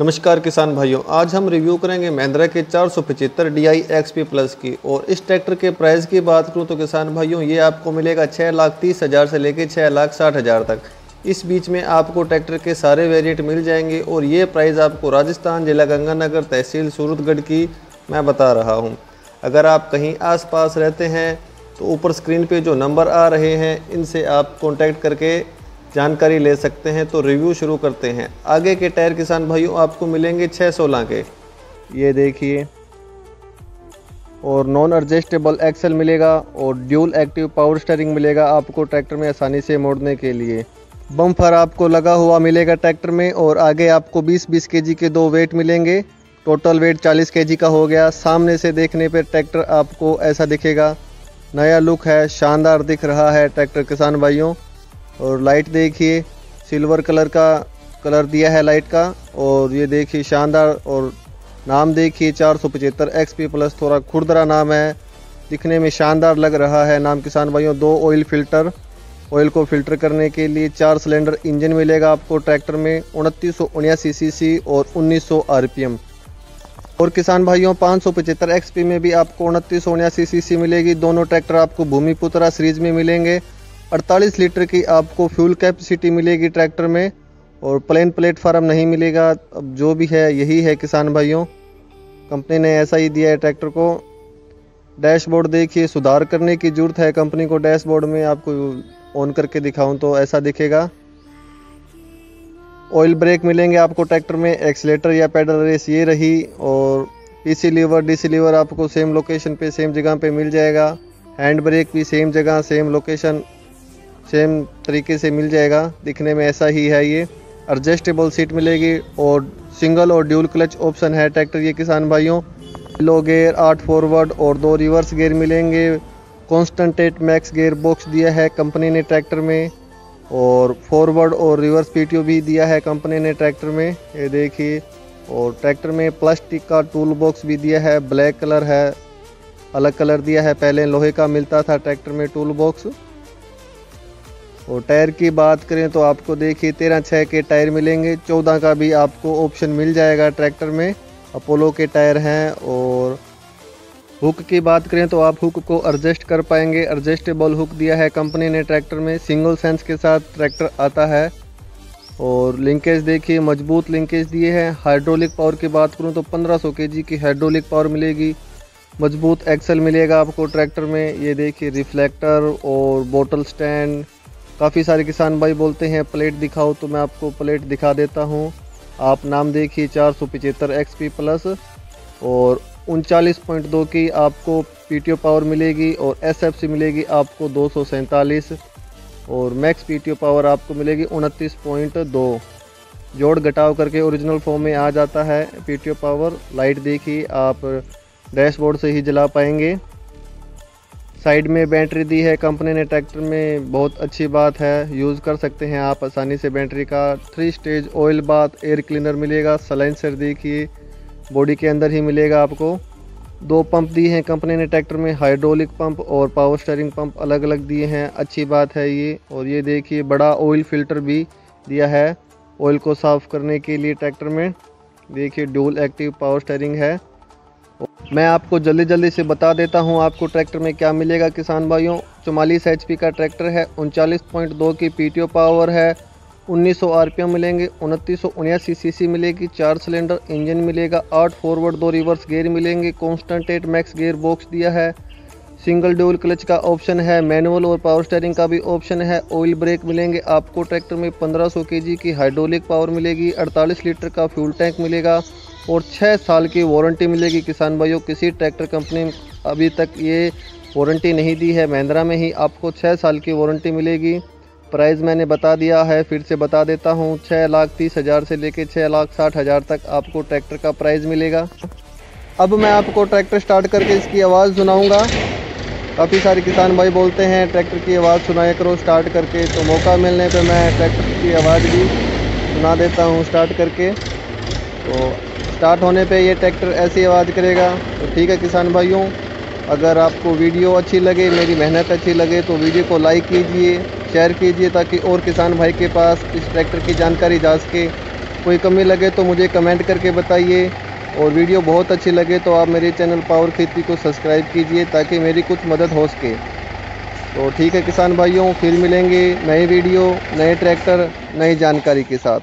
नमस्कार किसान भाइयों, आज हम रिव्यू करेंगे महिंद्रा के चार सौ पचहत्तर D I X P plus की। और इस ट्रैक्टर के प्राइस की बात करूँ तो किसान भाइयों, ये आपको मिलेगा छः लाख तीस हज़ार से लेकर छः लाख साठ हज़ार तक। इस बीच में आपको ट्रैक्टर के सारे वेरिएंट मिल जाएँगे और ये प्राइस आपको राजस्थान जिला गंगानगर तहसील सूरतगढ़ की मैं बता रहा हूँ। अगर आप कहीं आस रहते हैं तो ऊपर स्क्रीन पर जो नंबर आ रहे हैं, इनसे आप कॉन्टैक्ट करके जानकारी ले सकते हैं तो रिव्यू शुरू करते हैं। आगे के टायर किसान भाइयों, आपको मिलेंगे छः सोलह के। ये देखिए। और नॉन एडजस्टेबल एक्सल मिलेगा, और ड्यूल एक्टिव पावर स्टेयरिंग मिलेगा आपको ट्रैक्टर में आसानी से मोड़ने के लिए। बम्फर आपको लगा हुआ मिलेगा ट्रैक्टर में, और आगे आपको 20-20 केजी के दो वेट मिलेंगे। टोटल वेट 40 केजी का हो गया। सामने से देखने पर ट्रैक्टर आपको ऐसा दिखेगा। नया लुक है, शानदार दिख रहा है ट्रैक्टर किसान भाइयों। और लाइट देखिए सिल्वर कलर का कलर दिया है लाइट का, और ये देखिए शानदार और नाम देखिए चार सौ पचहत्तर एक्स पी प्लस थोड़ा खुरदरा नाम है। दिखने में शानदार लग रहा है नाम किसान भाइयों, दो ऑयल फ़िल्टर ऑयल को फ़िल्टर करने के लिए चार सिलेंडर इंजन मिलेगा आपको ट्रैक्टर में, उनतीस सौ उन्यासी सी और उन्नीस सौ आरपीएम और किसान भाइयों, पाँच सौ पचहत्तर एक्सपी में भी आपको उनतीस सौ उन्यासी सी मिलेगी। दोनों ट्रैक्टर आपको भूमिपुत्रा सीरीज़ में मिलेंगे। 48 लीटर की आपको फ्यूल कैपेसिटी मिलेगी ट्रैक्टर में और प्लेन प्लेटफार्म नहीं मिलेगा। अब जो भी है, यही है किसान भाइयों। कंपनी ने ऐसा ही दिया है ट्रैक्टर को। डैशबोर्ड देखिए, सुधार करने की ज़रूरत है कंपनी को। डैशबोर्ड में आपको ऑन करके दिखाऊँ तो ऐसा दिखेगा। ऑयल ब्रेक मिलेंगे आपको ट्रैक्टर में। एक्सलेटर या पैडल रेस ये रही और पीसी लीवर, डीसी लीवर आपको सेम लोकेशन पे, सेम जगह पे मिल जाएगा। हैंड ब्रेक भी सेम जगह, सेम लोकेशन। सेम तरीके से मिल जाएगा। दिखने में ऐसा ही है ये। एडजस्टेबल सीट मिलेगी और सिंगल और ड्यूल क्लच ऑप्शन है ट्रैक्टर ये किसान भाइयों। लो गेयर, आठ फॉरवर्ड और दो रिवर्स गेयर मिलेंगे। कॉन्स्टेंटेट मैक्स गेयर बॉक्स दिया है कंपनी ने ट्रैक्टर में और फॉरवर्ड और रिवर्स पीटीओ भी दिया है कंपनी ने ट्रैक्टर में। ये देखिए, और ट्रैक्टर में प्लास्टिक का टूल बॉक्स भी दिया है, ब्लैक कलर है, अलग कलर दिया है। पहले लोहे का मिलता था ट्रैक्टर में टूल बॉक्स। और टायर की बात करें तो आपको देखिए तेरह छः के टायर मिलेंगे। चौदह का भी आपको ऑप्शन मिल जाएगा ट्रैक्टर में। अपोलो के टायर हैं और हुक की बात करें तो आप हुक को एडजस्ट कर पाएँगे। एडजस्टेबल हुक दिया है कंपनी ने ट्रैक्टर में। सिंगल सेंस के साथ ट्रैक्टर आता है। और लिंकेज देखिए, मज़बूत लिंकेज दिए हैं। हाइड्रोलिक पावर की बात करूँ तो 1500 केजी की हाइड्रोलिक पावर मिलेगी। मज़बूत एक्सल मिलेगा आपको ट्रैक्टर में। ये देखिए रिफ्लेक्टर और बोतल स्टैंड काफ़ी सारे किसान भाई बोलते हैं, प्लेट दिखाओ तो मैं आपको प्लेट दिखा देता हूँ। आप नाम देखिए, चार सौ पिचहत्तर एक्स पी प्लस और उनचालीस पॉइंट दो की आपको पीटीओ पावर मिलेगी और एस एफ़ सी मिलेगी आपको दो सौ सैंतालीस और मैक्स पीटीओ पावर आपको मिलेगी उनतीस पॉइंट दो। जोड़ घटाव करके ओरिजिनल फॉर्म में आ जाता है पीटीओ पावर लाइट देखिए, आप डैशबोर्ड से ही जला पाएँगे। साइड में बैटरी दी है, कंपनी ने ट्रैक्टर में, बहुत अच्छी बात है, यूज़ कर सकते हैं आप आसानी से बैटरी का। Three stage oil bath air cleaner मिलेगा सलेंसर देखिए बॉडी के अंदर ही मिलेगा आपको। दो पंप दिए हैं कंपनी ने ट्रैक्टर में हाइड्रोलिक पंप और पावर स्टेयरिंग पंप अलग अलग दिए हैं, अच्छी बात है ये। और ये देखिए, बड़ा ऑयल फ़िल्टर भी दिया है ऑयल को साफ़ करने के लिए ट्रैक्टर में। देखिए डोल एक्टिव पावर स्टेयरिंग है। मैं आपको जल्दी जल्दी से बता देता हूँ आपको ट्रैक्टर में क्या मिलेगा, किसान भाइयों। चौवालीस एच का ट्रैक्टर है, उनचालीस पॉइंट दो की पीटीओ पावर है 1900 आरपीएम मिलेंगे, उनतीस सौ उन्यासी सी मिलेगी, चार सिलेंडर इंजन मिलेगा, आठ फॉरवर्ड दो रिवर्स गेयर मिलेंगे constant at max gear box दिया है। सिंगल ड्यूल क्लच का ऑप्शन है मैनुअल और पावर स्टेयरिंग का भी ऑप्शन है ऑयल ब्रेक मिलेंगे, आपको ट्रैक्टर में 1500 केजी की हाइड्रोलिक पावर मिलेगी 48 लीटर का फ्यूल टैंक मिलेगा। और छः साल की वारंटी मिलेगी किसान भाइयों। किसी ट्रैक्टर कंपनी अभी तक ये वारंटी नहीं दी है। महिंद्रा में ही आपको छः साल की वारंटी मिलेगी। प्राइस मैंने बता दिया है, फिर से बता देता हूँ। छः लाख तीस हज़ार से लेकर छः लाख साठ हज़ार तक आपको ट्रैक्टर का प्राइस मिलेगा। अब मैं आपको ट्रैक्टर स्टार्ट करके इसकी आवाज़ सुनाऊँगा। काफ़ी सारे किसान भाई बोलते हैं, ट्रैक्टर की आवाज़ सुनाया करो स्टार्ट करके। तो मौका मिलने पर मैं ट्रैक्टर की आवाज़ भी सुना देता हूँ स्टार्ट करके। तो स्टार्ट होने पे ये ट्रैक्टर ऐसी आवाज़ करेगा तो ठीक है किसान भाइयों, अगर आपको वीडियो अच्छी लगे, मेरी मेहनत अच्छी लगे तो वीडियो को लाइक कीजिए शेयर कीजिए, ताकि और किसान भाई के पास इस ट्रैक्टर की जानकारी जा सके। कोई कमी लगे तो मुझे कमेंट करके बताइए, और वीडियो बहुत अच्छी लगे तो आप मेरे चैनल पावर खेती को सब्सक्राइब कीजिए, ताकि मेरी कुछ मदद हो सके। तो ठीक है किसान भाइयों, फिर मिलेंगे नए वीडियो नए ट्रैक्टर नई जानकारी के साथ।